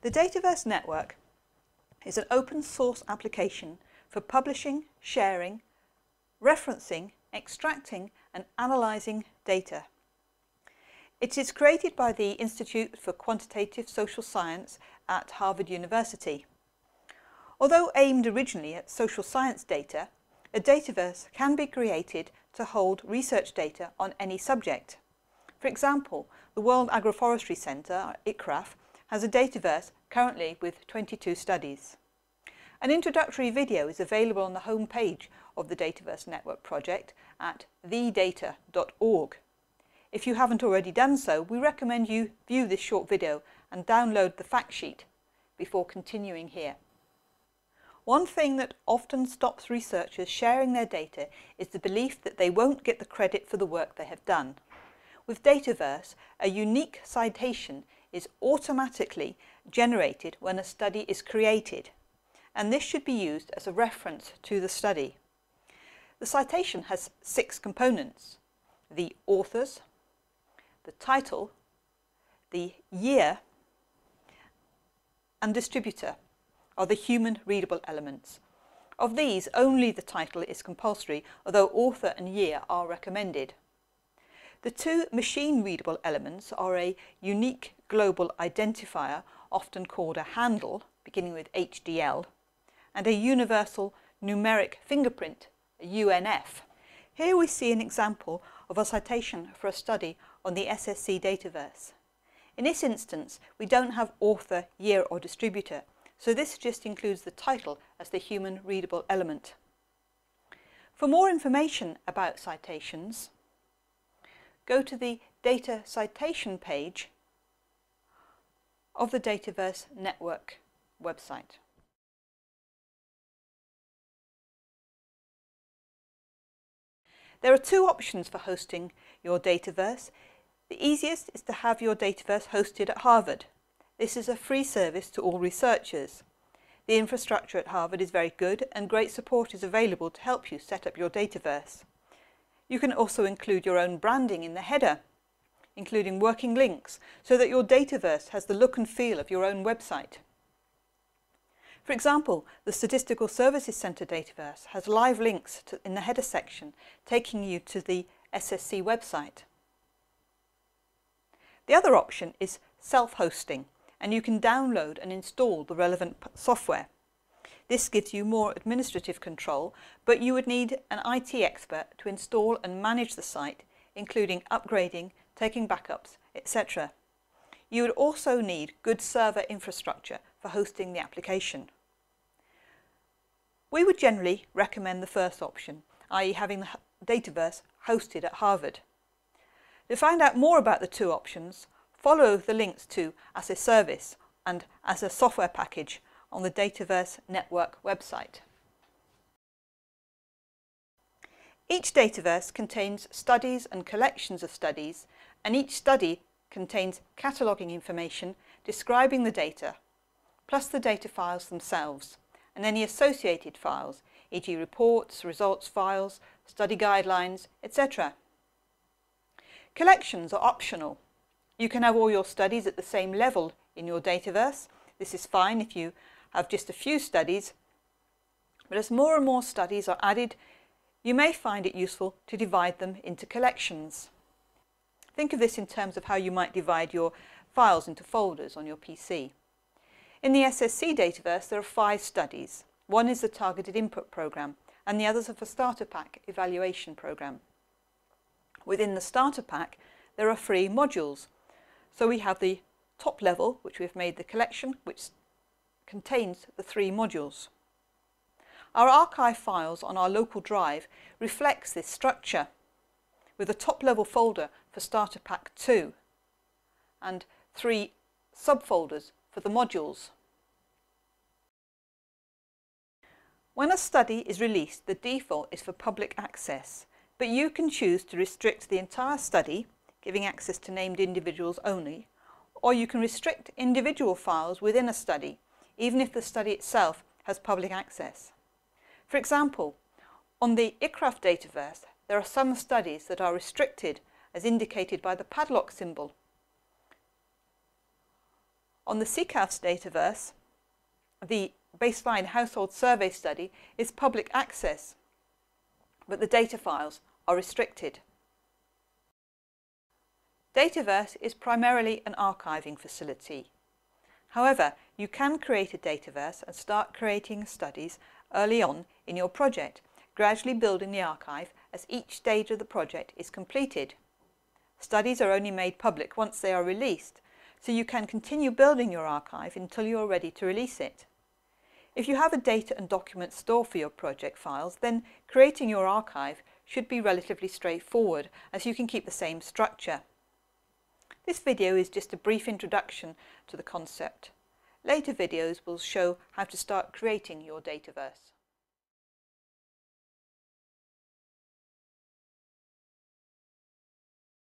The Dataverse Network is an open source application for publishing, sharing, referencing, extracting and analysing data. It is created by the Institute for Quantitative Social Science at Harvard University. Although aimed originally at social science data, a dataverse can be created to hold research data on any subject. For example, the World Agroforestry Centre, ICRAF, has a dataverse currently with 22 studies. An introductory video is available on the home page of the Dataverse Network project at thedata.org. If you haven't already done so, we recommend you view this short video and download the fact sheet before continuing here. One thing that often stops researchers sharing their data is the belief that they won't get the credit for the work they have done. With Dataverse, a unique citation is automatically generated when a study is created, and this should be used as a reference to the study. The citation has six components, the authors, the title, the year, and distributor are the human readable elements. Of these, only the title is compulsory, although author and year are recommended. The two machine readable elements are a unique global identifier, often called a handle, beginning with HDL, and a universal numeric fingerprint, UNF. Here we see an example of a citation for a study on the SSC Dataverse. In this instance, we don't have author, year or distributor, so this just includes the title as the human readable element. For more information about citations, go to the Data Citation page of the Dataverse Network website. There are two options for hosting your Dataverse. The easiest is to have your Dataverse hosted at Harvard. This is a free service to all researchers. The infrastructure at Harvard is very good and great support is available to help you set up your Dataverse. You can also include your own branding in the header, including working links, so that your Dataverse has the look and feel of your own website. For example, the Statistical Services Centre Dataverse has live links to, in the header section, taking you to the SSC website. The other option is self-hosting, and you can download and install the relevant software. This gives you more administrative control, but you would need an IT expert to install and manage the site, including upgrading, taking backups, etc. You would also need good server infrastructure for hosting the application. We would generally recommend the first option, i.e. having the Dataverse hosted at Harvard. To find out more about the two options, follow the links to as a service and as a software package on the Dataverse Network website. Each Dataverse contains studies and collections of studies and each study contains cataloguing information describing the data, plus the data files themselves and any associated files, e.g. reports, results files, study guidelines, etc. Collections are optional you can have all your studies at the same level in your Dataverse. This is fine if you have just a few studies, but as more and more studies are added, you may find it useful to divide them into collections. Think of this in terms of how you might divide your files into folders on your PC. In the SSC Dataverse, there are five studies. One is the Targeted Input Programme, and the others are for Starter Pack Evaluation Programme. Within the Starter Pack, there are three modules, so we have the top level, which we've made the collection, which contains the three modules. Our archive files on our local drive reflects this structure with a top level folder for Starter Pack 2 and three subfolders for the modules. When a study is released, the default is for public access, but you can choose to restrict the entire study giving access to named individuals only, or you can restrict individual files within a study, even if the study itself has public access. For example, on the ICRAF Dataverse, there are some studies that are restricted as indicated by the padlock symbol. On the CCAFS Dataverse, the baseline household survey study is public access, but the data files are restricted. Dataverse is primarily an archiving facility. However, you can create a Dataverse and start creating studies early on in your project, gradually building the archive as each stage of the project is completed. Studies are only made public once they are released, so you can continue building your archive until you are ready to release it. If you have a data and document store for your project files, then creating your archive should be relatively straightforward as you can keep the same structure. This video is just a brief introduction to the concept. Later videos will show how to start creating your Dataverse.